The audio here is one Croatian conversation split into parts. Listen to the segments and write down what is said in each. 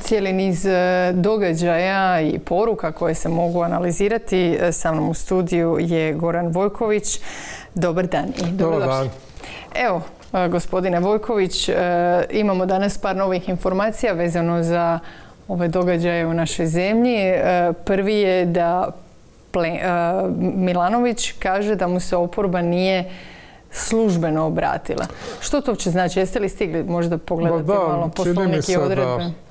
cijeli niz e, događaja i poruka koje se mogu analizirati. E, sa mnom u studiju je Goran Vojković. Dobar dan i dan. Evo, e, gospodine Vojković, imamo danas par novih informacija vezano za ove događaje u našoj zemlji. Prvi je da Milanović kaže da mu se oporba nije službeno obratila. Što to uopće znači? Jeste li stigli možda pogledati malo poslovnik i odredbe?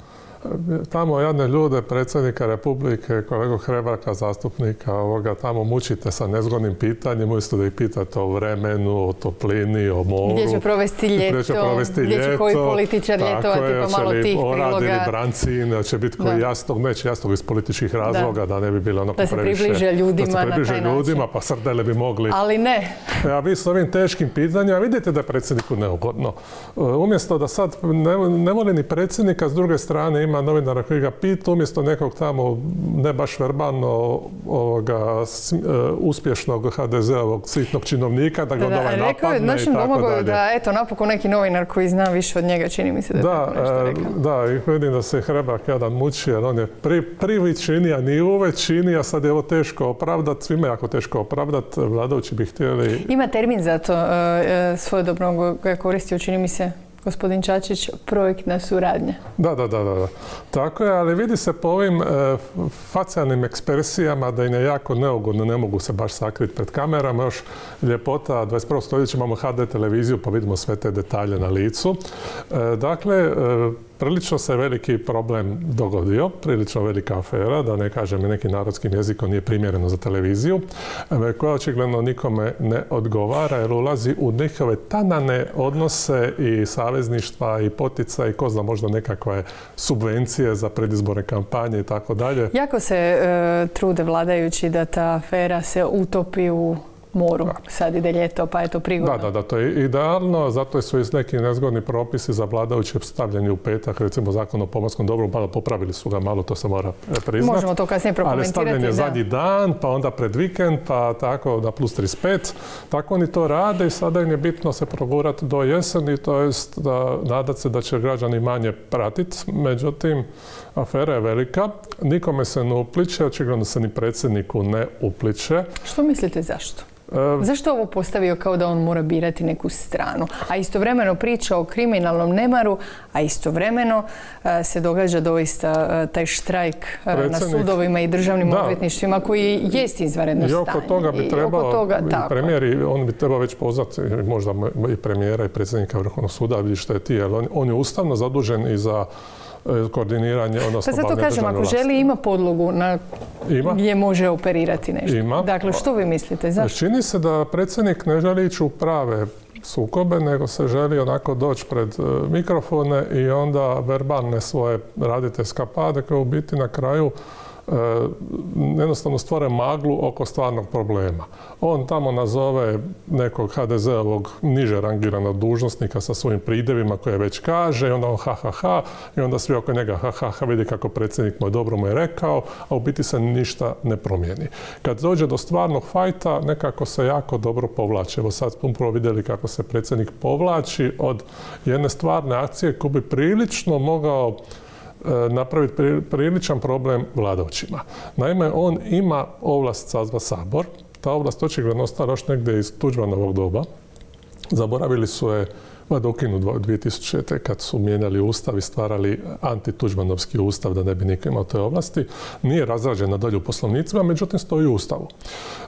Tamo jedne ljude, predsjednika Republike, kolegu Hrebaka, zastupnika, ovoga, tamo mučite sa nezgodnim pitanjem, umjesto da ih pitate o vremenu, o toplini, o moru. Gdje će provesti ljeto, gdje će, provesti gdje će koji političar ljetovati, pa malo tih priloga. ili brancin, će biti koji jasnog, neće jasnog iz političkih razloga, da, ne bi bilo onako da se približe ljudima da se približe ljudima, pa srdele bi mogli. Ali ne. E, a vi s ovim teškim pitanjima, vidite da je predsjedniku neugodno. E, umjesto da sad ne, ne voli ni predsjednika, s druge strane ima novinara koji ga pita, umjesto nekog tamo ne baš verbalno ovoga, e, uspješnog HDZ-ovog sitnog činovnika, da ga da, ovaj napadne i tako dalje. Da, eto, napokon neki novinar koji zna više od njega, čini mi se da, da nešto rekao. Da, i vidim da se Hrebak jedan muči, jer on je pri, pri većini, a ni u većini, a sad je ovo teško opravdat, svima jako teško opravdat, vladajući bi htjeli... Ima termin za to, uh, svojedobno ga koristio, čini mi se, gospodin Čačić, projektna suradnja. Da, da, da, da. Tako je, ali vidi se po ovim e, facijalnim ekspresijama da im je jako neugodno, ne mogu se baš sakriti pred kamerama. Još ljepota 21. stoljeća imamo HD televiziju pa vidimo sve te detalje na licu. E, dakle, e, Prilično se veliki problem dogodio, prilično velika afera, da ne kažem nekim narodskim jezikom nije primjereno za televiziju, e, koja očigledno nikome ne odgovara jer ulazi u njihove tanane odnose i savezništva i potica i ko zna možda nekakve subvencije za predizborne kampanje i tako dalje. Jako se e, trude vladajući da ta afera se utopi u moru. Sad ide ljeto, pa je to prigodno. Da, da, da, to je idealno. Zato su i neki nezgodni propisi za vladajuće stavljanje u petak, recimo zakon o pomorskom dobru, malo popravili su ga, malo to se mora priznati. Možemo to kasnije prokomentirati. Ali stavljanje zadnji dan, pa onda pred vikend, pa tako da plus 35. Tako oni to rade i sada im je bitno se progurati do jeseni, to jest da nadat se da će građani manje pratiti. Međutim, afera je velika, nikome se ne upliče, očigledno se ni predsjedniku ne upliče. Što mislite zašto? Zašto ovo postavio kao da on mora birati neku stranu? A istovremeno priča o kriminalnom nemaru, a istovremeno e, se događa doista e, taj štrajk e, na sudovima i državnim odvjetništvima koji jest izvanredno stanje. I oko toga bi trebao, i premijer, on bi trebao već pozvati možda i premijera i predsjednika Vrhovnog suda, vidi što je ti, jer on je ustavno zadužen i za koordiniranje, odnosno Pa zato kažem, ako želi ima podlogu na gdje može operirati nešto. Ima. Dakle, što vi mislite? Zašto? Čini se da predsjednik ne želi ići u prave sukobe, nego se želi onako doći pred e, mikrofone i onda verbalne svoje radite skapade koje u biti na kraju E, jednostavno stvore maglu oko stvarnog problema. On tamo nazove nekog HDZ-ovog niže rangiranog dužnosnika sa svojim pridevima koje već kaže i onda on ha ha ha i onda svi oko njega ha ha ha vidi kako predsjednik mu je dobro mu je rekao, a u biti se ništa ne promijeni. Kad dođe do stvarnog fajta, nekako se jako dobro povlači. Evo sad smo upravo vidjeli kako se predsjednik povlači od jedne stvarne akcije koju bi prilično mogao napraviti priličan problem vladajućima. Naime, on ima ovlast sazva sabor. Ta ovlast očigledno ostala još negdje iz Tuđmanovog doba. Zaboravili su je Ma dokinu 2000. kad su mijenjali ustav i stvarali antituđmanovski ustav da ne bi niko imao te ovlasti. Nije razrađena dalje u poslovnicima, međutim stoji u ustavu.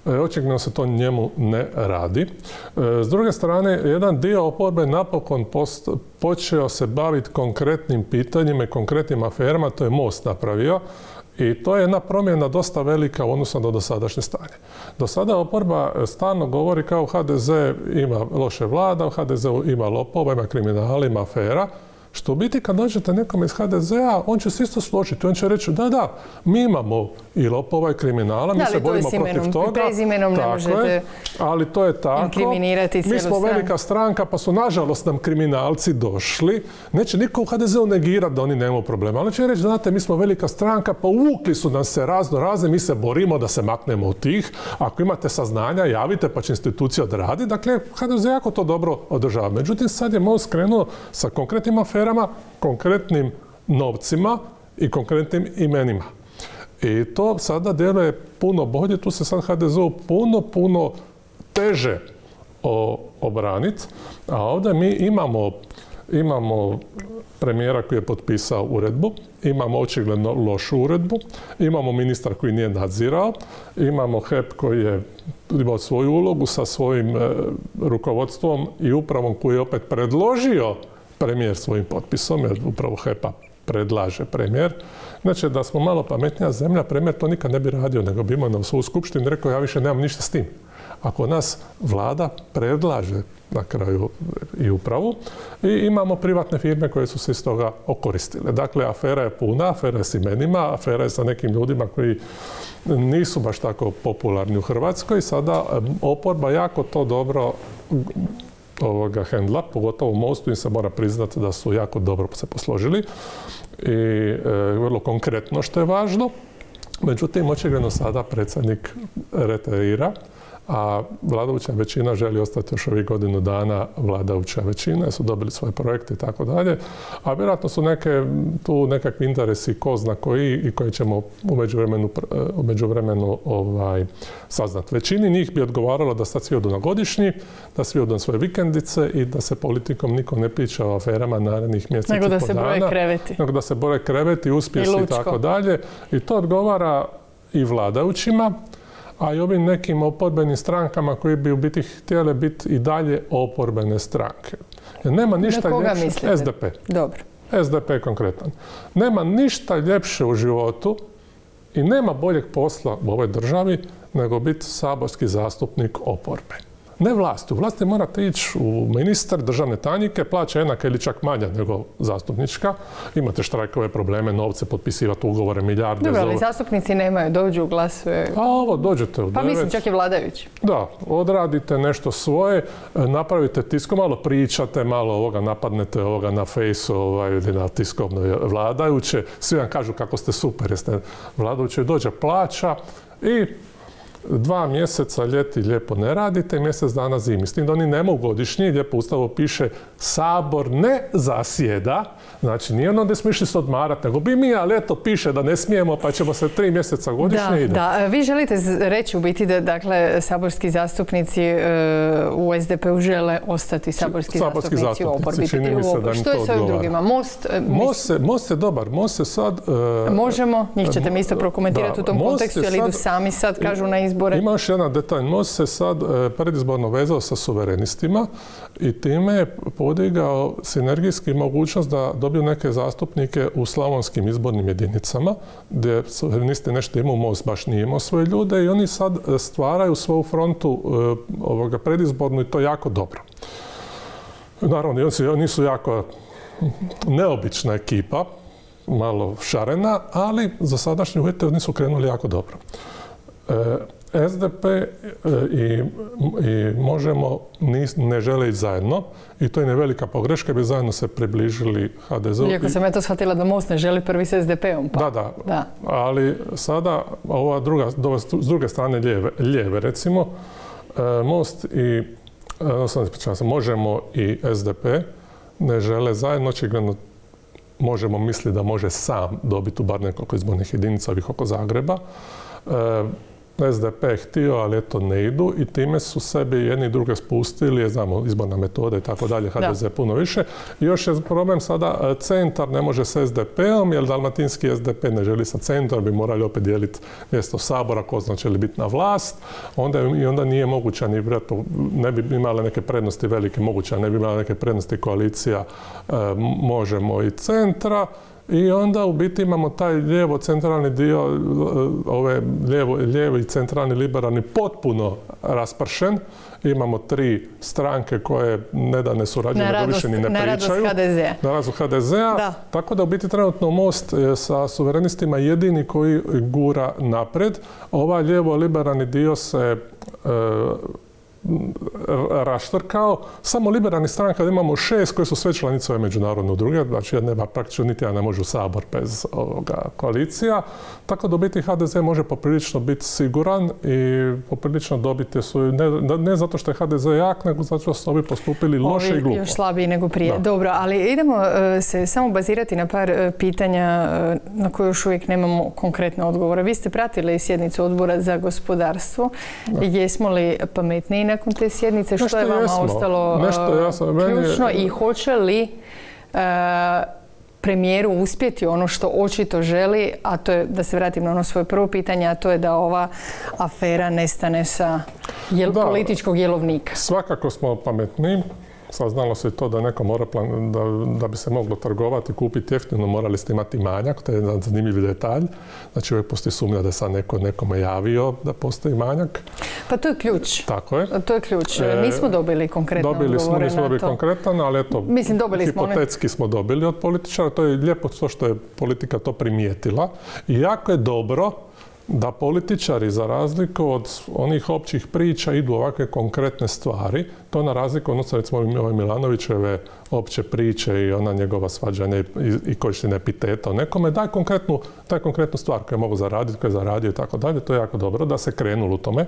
E, se to njemu ne radi. E, s druge strane, jedan dio oporbe napokon počeo se baviti konkretnim pitanjima i konkretnim aferama, to je Most napravio, i to je jedna promjena dosta velika u odnosu na dosadašnje stanje. Do sada oporba stalno govori kao HDZ ima loše vlada, u HDZ-u ima lopova, ima kriminala, ima afera, što u biti kad dođete nekom iz HDZ-a, on će se isto složiti. On će reći da, da, mi imamo i lopova i kriminala, mi se borimo protiv toga. tako je, ali to je tako. Mi smo velika stranka, pa su nažalost nam kriminalci došli. Neće niko u HDZ-u negirati da oni nemaju problema. Ali će reći, znate, mi smo velika stranka, pa uvukli su nam se razno razne, mi se borimo da se maknemo od tih. Ako imate saznanja, javite pa će institucija odradi. Dakle, HDZ jako to dobro održava. Međutim, sad je MOST krenuo sa konkretnim aferama, konkretnim novcima i konkretnim imenima. I to sada djeluje puno bolje, tu se sad HDZ-u puno, puno teže obraniti, a ovdje mi imamo, imamo premijera koji je potpisao uredbu, imamo očigledno lošu uredbu, imamo ministar koji nije nadzirao, imamo HEP koji je imao svoju ulogu sa svojim e, rukovodstvom i upravom koji je opet predložio premijer svojim potpisom, jer upravo HEP-a predlaže premijer. Znači da smo malo pametnija zemlja, premijer to nikad ne bi radio, nego bi imao na svoju skupštinu i rekao ja više nemam ništa s tim. Ako nas vlada predlaže na kraju i upravu i imamo privatne firme koje su se iz toga okoristile. Dakle, afera je puna, afera je s imenima, afera je sa nekim ljudima koji nisu baš tako popularni u Hrvatskoj. Sada oporba jako to dobro ovoga hendla, pogotovo u Mostu im se mora priznati da su jako dobro se posložili i e, vrlo konkretno što je važno. Međutim, očigledno sada predsjednik reterira a vladajuća većina želi ostati još ovih godinu dana vladajuća većina, su dobili svoje projekte i tako dalje, a vjerojatno su neke, tu nekakvi interesi ko zna koji i koji ćemo u međuvremenu, u međuvremenu ovaj, saznat. Većini njih bi odgovaralo da sad svi odu na godišnji, da svi odu na svoje vikendice i da se politikom niko ne priča o aferama narednih mjeseci Nego da se broje kreveti. Nego da se broje kreveti, uspjesi i tako dalje. I to odgovara i vladajućima, a i ovim nekim oporbenim strankama koji bi u biti htjele biti i dalje oporbene stranke. Jer nema ništa ljepše... SDP. Dobro. SDP konkretan. Nema ništa ljepše u životu i nema boljeg posla u ovoj državi nego biti saborski zastupnik oporbe. Ne vlasti. U vlasti morate ići u ministar, državne tajnike, plaća jednaka ili čak manja nego zastupnička. Imate štrajkove probleme, novce, potpisivati ugovore, milijarde. Dobro, ali zastupnici nemaju, dođu, glasuje. A ovo, dođete u Pa mislim, čak i vladajući. Da, odradite nešto svoje, napravite tisko, malo pričate, malo ovoga napadnete ovoga na fejsu ovaj, ili na tiskovnoj vladajuće. Svi vam kažu kako ste super, jeste vladajuće, dođe plaća i dva mjeseca ljeti lijepo ne radite mjesec dana zimi. S tim da oni ne mogu godišnji, lijepo ustavo piše Sabor ne zasjeda, znači nije ono da smo išli se odmarati, nego bi mi, ali eto piše da ne smijemo, pa ćemo se tri mjeseca godišnje da, Da, vi želite reći u biti da dakle, saborski zastupnici e, u SDP-u žele ostati saborski, saborski zastupnici, u oporbi. Što je s ovim drugima? Most, e, Most, je dobar. Most sad... E, Možemo, njih ćete mi isto prokomentirati u tom kontekstu, jer idu sami sad, kažu na izbore. Ima još jedan detalj. Most se sad predizborno vezao sa suverenistima i time je podigao sinergijski mogućnost da dobiju neke zastupnike u slavonskim izbornim jedinicama, gdje suverenisti nešto imaju, Most baš nije imao svoje ljude i oni sad stvaraju svoju frontu ovoga predizbornu i to jako dobro. Naravno, oni su jako neobična ekipa, malo šarena, ali za sadašnje uvjete oni su krenuli jako dobro. E, SDP e, i, Možemo ne žele ići zajedno i to je nevelika pogreška, bi zajedno se približili HDZ-u. Iako sam ja to shvatila da Most ne želi prvi s SDP-om. Pa. Da, da, da, Ali sada ova druga, s druge strane lijeve, recimo, e, Most i odnosno, se, Možemo i SDP ne žele zajedno, očigledno možemo misliti da može sam dobiti u bar nekoliko izbornih jedinica ovih oko Zagreba. E, SDP je htio, ali eto ne idu i time su sebi jedni i druge spustili, znamo, izborna metoda i tako dalje, HDZ puno više. I još je problem sada, e, centar ne može s SDP-om, jer dalmatinski SDP ne želi sa centrom, bi morali opet dijeliti mjesto sabora, ko zna će li biti na vlast, onda, i onda nije moguća ni ne bi imala neke prednosti velike, moguća, ne bi imala neke prednosti koalicija e, Možemo i centra, i onda u biti imamo taj lijevo centralni dio, ove lijevo, lijevi centralni liberalni potpuno raspršen. Imamo tri stranke koje ne da ne surađuju, nego više ni ne pričaju. Na razu HDZ-a. Tako da u biti trenutno most sa suverenistima jedini koji gura napred. Ovaj lijevo liberalni dio se e, raštrkao. Samo liberalni stranka imamo šest koji su sve članice ove međunarodne udruge, znači nema praktično niti ja ne može u sabor bez ovoga koalicija. Tako da biti HDZ može poprilično biti siguran i poprilično dobiti svoju, ne, ne zato što je HDZ jak, nego zato što su ovi postupili loše i glupo. još slabiji nego prije. Dobro, ali idemo e, se samo bazirati na par e, pitanja e, na koje još uvijek nemamo konkretne odgovore. Vi ste pratili sjednicu odbora za gospodarstvo. Jesmo li pametniji nakon te sjednice? Što je vama ostalo ključno i hoće li premijeru uspjeti ono što očito želi, a to je, da se vratim na ono svoje prvo pitanje, a to je da ova afera nestane sa političkog jelovnika. Svakako smo pametni. Saznalo se to da neko mora da, da bi se moglo trgovati, kupiti jeftino, morali ste imati manjak, to je jedan zanimljiv detalj. Znači uvijek postoji sumnja da sad neko nekome javio da postoji manjak. Pa to je ključ. Tako je. To je ključ. E, nismo dobili konkretno Dobili smo, nismo dobili konkretan, ali eto, Mislim, dobili hipotetski smo dobili od političara. To je lijepo to što je politika to primijetila. I jako je dobro da političari za razliku od onih općih priča idu ovakve konkretne stvari, to na razliku odnosno recimo ove Milanovićeve opće priče i ona njegova svađanja i, i korištenje epiteta o nekome, daj konkretnu, daj konkretnu stvar koju mogu zaraditi, koju je zaradio i tako dalje, to je jako dobro da se krenulo u tome.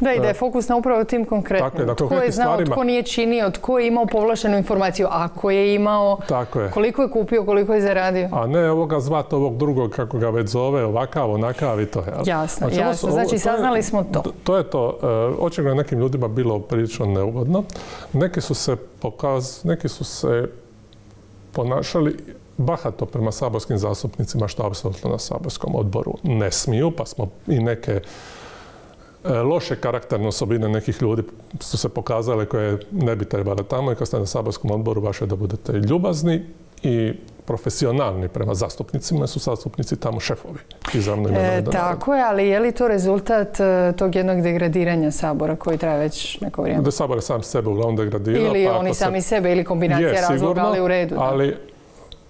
Da, i da je fokus na upravo tim konkretnim. Tako je, tko je znao, stvarima... tko nije činio, tko je imao povlašenu informaciju, ako je imao, tako je. koliko je kupio, koliko je zaradio. A ne ovoga zvat ovog drugog, kako ga već zove, ovakav, onakav i to. je. Jasno, znači, jasno. Znači, saznali smo to. To je to. E, očigledno nekim ljudima bilo prilično neugodno. Neki su se pokaz, neki su se ponašali bahato prema saborskim zastupnicima, što apsolutno na saborskom odboru ne smiju, pa smo i neke loše karakterne osobine nekih ljudi su se pokazale koje ne bi trebale tamo i kad ste na saborskom odboru vaše da budete ljubazni i profesionalni prema zastupnicima, su zastupnici tamo šefovi. Izravno e, tako je, ali je li to rezultat e, tog jednog degradiranja Sabora koji traje već neko vrijeme? Da Sabor je sam sebe uglavnom degradirao. Ili pa oni sami sebe, ili kombinacija razloga, ali u redu. Ali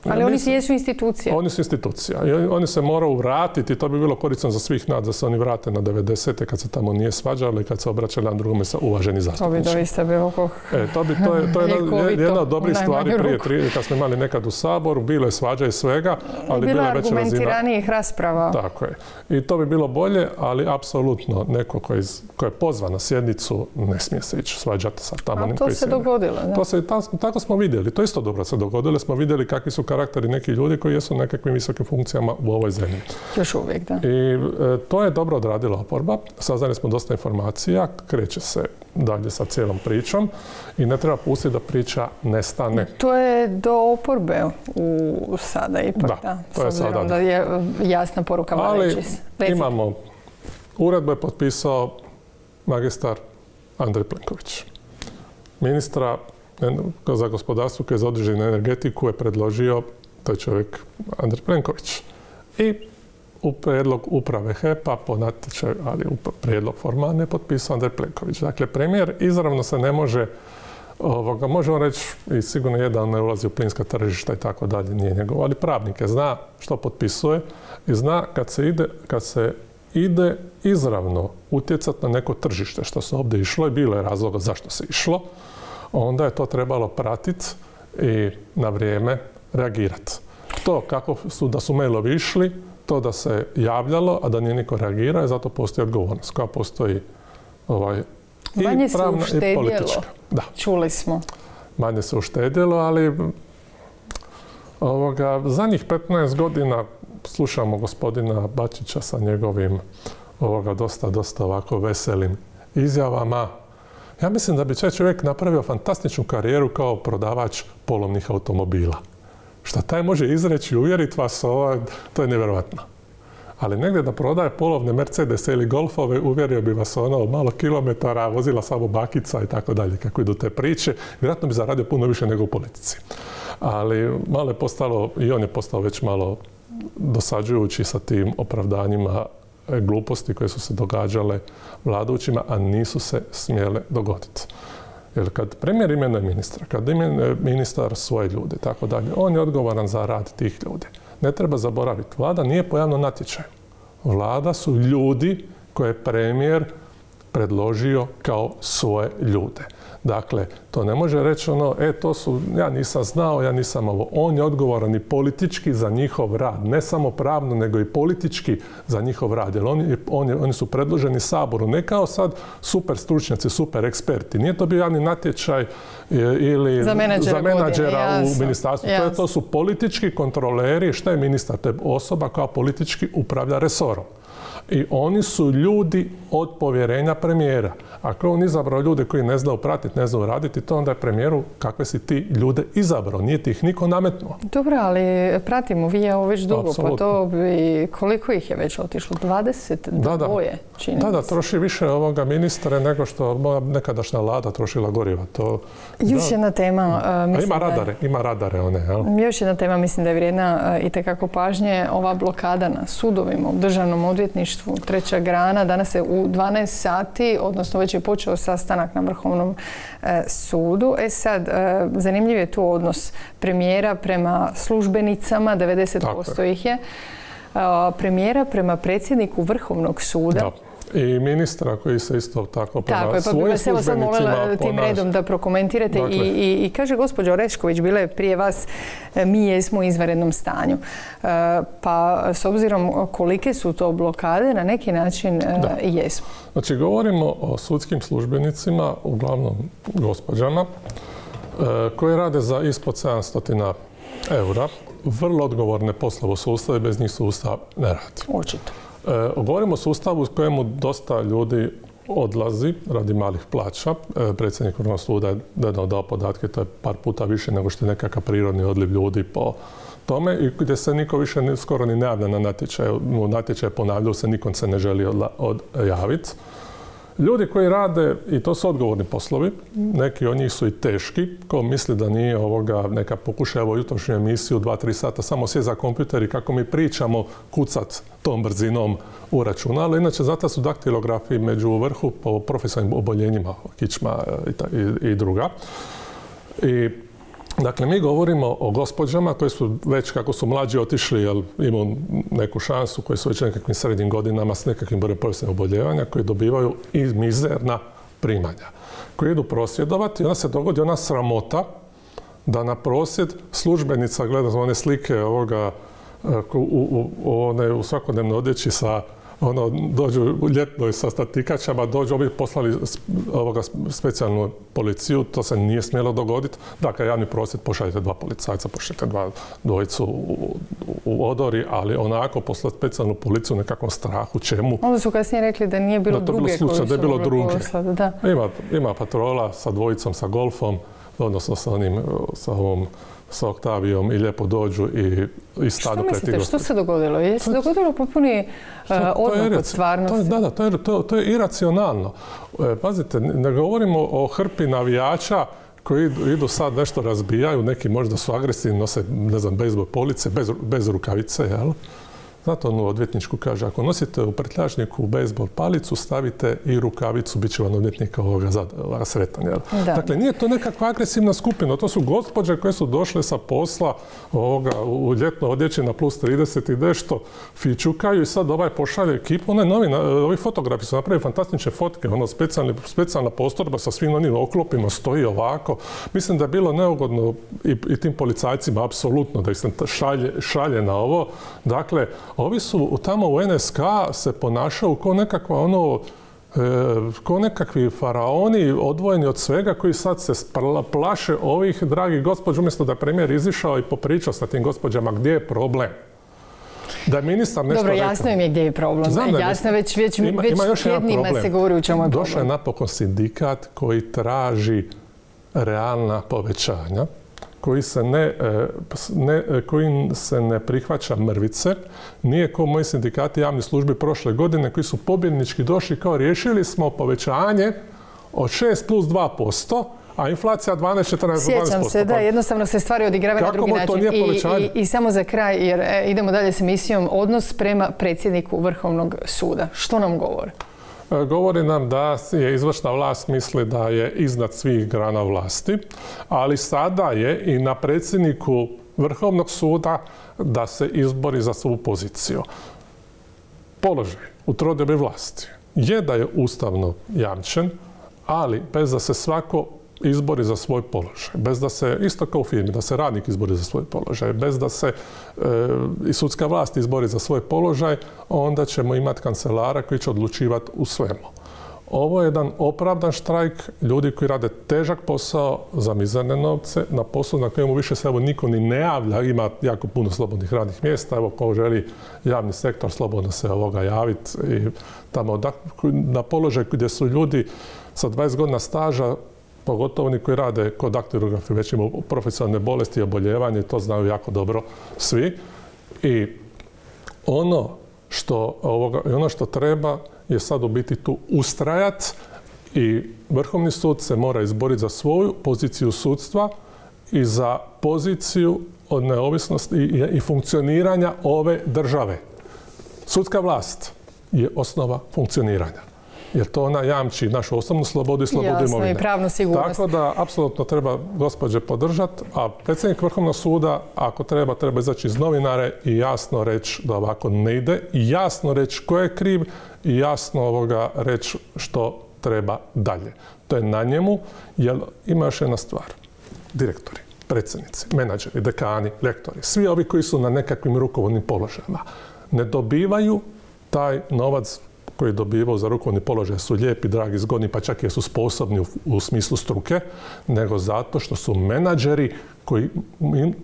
ali oni jesu institucija. Oni su institucija. I oni se moraju vratiti, to bi bilo korisno za svih nas da se oni vrate na 90. kad se tamo nije svađali, kad se obraćali na drugome sa uvaženi zastupnici. To bi doista bilo e, to, bi, to je, to je jedna, od dobrih stvari prije, prije, kad smo imali nekad u Saboru, bilo je svađa i svega, ali bila je već argumentiranijih rasprava. Tako je. I to bi bilo bolje, ali apsolutno neko koji, je pozvan na sjednicu ne smije se ići svađati sa tamo. A to se dogodilo, To se, tako smo vidjeli. To isto dobro se dogodilo. Smo vidjeli kakvi su karakteri neki ljudi koji jesu u nekakvim visokim funkcijama u ovoj zemlji. Još uvijek, da. I e, to je dobro odradila oporba. Saznali smo dosta informacija, kreće se dalje sa cijelom pričom i ne treba pustiti da priča nestane. To je do oporbe u sada ipak, da. to je sada. da je jasna poruka Ali imamo, uredbu je potpisao magistar Andrej Plenković. Ministra za gospodarstvo koji je za energetiku je predložio, to je čovjek Andrej Plenković. I u prijedlog uprave HEP-a po natječaju, ali u prijedlog formalne je potpisao Andrej Plenković. Dakle, premijer izravno se ne može ovoga, možemo reći i sigurno je da on ne ulazi u plinska tržišta i tako dalje, nije njegov, ali pravnik je, zna što potpisuje i zna kad se ide, kad se ide izravno utjecati na neko tržište, što se ovdje išlo i bilo je razloga zašto se išlo, onda je to trebalo pratiti i na vrijeme reagirati. To kako su, da su mailovi išli, to da se javljalo, a da nije niko reagirao, i zato postoji odgovornost koja postoji ovaj, i pravna i politička. Da. Čuli smo. Manje se uštedjelo, ali ovoga, zadnjih 15 godina slušamo gospodina Bačića sa njegovim ovoga, dosta, dosta ovako veselim izjavama ja mislim da bi taj čovjek napravio fantastičnu karijeru kao prodavač polovnih automobila. Šta taj može izreći i uvjeriti vas, ovo, to je nevjerojatno. Ali negdje da prodaje polovne Mercedes ili Golfove, uvjerio bi vas ono malo kilometara, vozila samo bakica i tako dalje, kako idu te priče. Vjerojatno bi zaradio puno više nego u politici. Ali malo je postalo, i on je postao već malo dosađujući sa tim opravdanjima gluposti koje su se događale vladajućima, a nisu se smjele dogoditi. Jer kad premijer imenuje ministra, kad imenuje ministar svoje ljude, tako dalje, on je odgovoran za rad tih ljudi. Ne treba zaboraviti, vlada nije po javnom natječaju. Vlada su ljudi koje je premijer predložio kao svoje ljude. Dakle, to ne može reći ono, e, to su, ja nisam znao, ja nisam ovo. On je odgovoran i politički za njihov rad. Ne samo pravno, nego i politički za njihov rad. Jer oni, oni su predloženi Saboru, ne kao sad super stručnjaci, super eksperti. Nije to bio javni natječaj e, ili za, menadžera u ministarstvu. To, to su politički kontroleri. Šta je ministar? To je osoba koja politički upravlja resorom i oni su ljudi od povjerenja premijera. Ako on izabrao ljude koji ne znaju pratiti, ne znaju raditi, to onda je premijeru kakve si ti ljude izabrao. Nije ti ih niko nametnuo. Dobro, ali pratimo vi ovo već dugo, pa to bi, koliko ih je već otišlo? 20 da, da. čini Da, da, troši više ovoga ministre nego što moja nekadašnja vlada trošila goriva. To, Još jedna tema. ima radare, ima radare one. Jel? Još jedna tema, mislim da je vrijedna i tekako pažnje, ova blokada na sudovima, u državnom odvjetništvu treća grana. Danas je u 12 sati, odnosno već je počeo sastanak na Vrhovnom e, sudu. E sad, e, zanimljiv je tu odnos premijera prema službenicama, 90% ih je. E, premijera prema predsjedniku Vrhovnog suda i ministra koji se isto tako prema tako, pa svojim službenicima sad molila tim redom da prokomentirate dakle. i, i, kaže gospođa Orešković, bila je prije vas, e, mi jesmo u izvanrednom stanju. E, pa s obzirom kolike su to blokade, na neki način e, jesmo. Znači, govorimo o sudskim službenicima, uglavnom gospođama, koje rade za ispod 700 eura, vrlo odgovorne poslove u sustavu i bez njih sustav ne radi. Očito. E, govorimo o sustavu u kojemu dosta ljudi odlazi radi malih plaća. E, predsjednik Vrhovnog suda je dao podatke, to je par puta više nego što je nekakav prirodni odliv ljudi po tome i gdje se niko više skoro ni ne javlja na natječaj. U natječaj ponavljaju se, nikom se ne želi odjaviti. Ljudi koji rade, i to su odgovorni poslovi, neki od njih su i teški, ko misli da nije ovoga neka pokušaj evo jutrošnju emisiju, dva, tri sata, samo sjeti za kompjuter i kako mi pričamo kucat tom brzinom u računalu. Inače, zato su daktilografi među vrhu po profesionalnim oboljenjima, kičma i, i druga. I Dakle, mi govorimo o gospođama koje su već kako su mlađi otišli, jer imaju neku šansu, koji su već nekakvim srednjim godinama s nekakvim brojem profesionalnih oboljevanja, koji dobivaju i mizerna primanja. Koji idu prosvjedovati i onda se dogodi ona sramota da na prosvjed službenica gleda one slike ovoga u, u, u, one, u svakodnevnoj odjeći sa ono, dođu ljetnoj sa statikačama, dođu, ovi poslali ovoga specijalnu policiju, to se nije smjelo dogoditi. Dakle, javni prosvjed, pošaljete dva policajca, pošaljete dva dvojicu u, u, odori, ali onako poslati specijalnu policiju u nekakvom strahu, čemu? Onda su kasnije rekli da nije bilo da druge koji da je bilo druge. da. Ima, ima patrola sa dvojicom, sa golfom, odnosno sa onim, sa ovom sa Oktavijom i lijepo dođu i, i stanu Što mislite, što se dogodilo? Je se dogodilo popuni uh, od stvarnosti? da, da, to je, to, to je iracionalno. E, pazite, ne govorimo o hrpi navijača koji idu, idu sad nešto razbijaju, neki možda su agresivni, nose, ne znam, bejzbol police, bez, bez rukavice, jel? Znate onu odvjetničku kaže, ako nosite u prtljažniku bejsbol palicu, stavite i rukavicu, bit će vam odvjetnika ovoga, sretan. Dakle, nije to nekakva agresivna skupina, to su gospođe koje su došle sa posla ovoga, u ljetno odjeće na plus 30 i nešto, fičukaju i sad ovaj pošalje ekipu. One novi, ovi fotografi su napravili fantastične fotke, ono specijalna postorba sa svim onim oklopima stoji ovako. Mislim da je bilo neugodno i, i tim policajcima, apsolutno, da ih se šalje, šalje na ovo. Dakle, Ovi su tamo u NSK se ponašaju kao nekakva ono e, ko nekakvi faraoni odvojeni od svega koji sad se plaše ovih dragih gospođa umjesto da je premijer izišao i popričao sa tim gospođama gdje je problem. Da je ministar nešto Dobro, jasno im je gdje je problem. jasno, već, već, ima, već još tjednima se govori u čemu je problem. Došao je napokon sindikat koji traži realna povećanja koji se ne, e, ne, e, koji se ne prihvaća mrvice, nije kao moji sindikati javne službe prošle godine koji su pobjednički došli kao riješili smo povećanje od 6 plus 2%, a inflacija 12, 14, Sjećam se, da, jednostavno se stvari odigravaju na drugi način. I, i, I, samo za kraj, jer e, idemo dalje s emisijom, odnos prema predsjedniku Vrhovnog suda. Što nam govori? Govori nam da je izvršna vlast misli da je iznad svih grana vlasti, ali sada je i na predsjedniku Vrhovnog suda da se izbori za svu poziciju. Položaj u trodobi vlasti je da je ustavno jamčen, ali bez da se svako izbori za svoj položaj, bez da se, isto kao u firmi, da se radnik izbori za svoj položaj, bez da se e, i sudska vlast izbori za svoj položaj, onda ćemo imati kancelara koji će odlučivati u svemu. Ovo je jedan opravdan štrajk ljudi koji rade težak posao za mizerne novce, na poslu na kojemu više se evo niko ni ne javlja, ima jako puno slobodnih radnih mjesta, evo ko želi javni sektor slobodno se ovoga javiti i tamo na položaj gdje su ljudi sa 20 godina staža pogotovo oni koji rade kod daktilografi, već imaju profesionalne bolesti i oboljevanje, to znaju jako dobro svi. I ono što, ovoga, ono što treba je sad u biti tu ustrajat i Vrhovni sud se mora izboriti za svoju poziciju sudstva i za poziciju od neovisnosti i, i funkcioniranja ove države. Sudska vlast je osnova funkcioniranja jer to ona jamči našu osobnu slobodu i slobodu Jasno, imovine. i pravnu sigurnost. Tako da, apsolutno treba gospođe podržati, a predsjednik Vrhovnog suda, ako treba, treba izaći iz novinare i jasno reći da ovako ne ide, i jasno reći ko je kriv i jasno ovoga reći što treba dalje. To je na njemu, jer ima još jedna stvar. Direktori, predsjednici, menadžeri, dekani, lektori, svi ovi koji su na nekakvim rukovodnim položajima, ne dobivaju taj novac koji dobivaju za rukovni položaj su lijepi, dragi, zgodni, pa čak i su sposobni u, smislu struke, nego zato što su menadžeri koji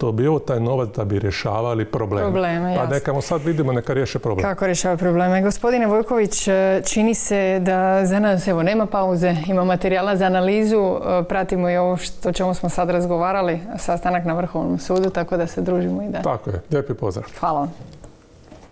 dobivaju taj novac da bi rješavali probleme. probleme pa neka sad vidimo, neka riješe probleme. Kako rješava probleme? Gospodine Vojković, e, čini se da za nas evo nema pauze, ima materijala za analizu, e, pratimo i ovo što čemu smo sad razgovarali, sastanak na Vrhovnom sudu, tako da se družimo i da. Tako je, lijepi pozdrav. Hvala vam.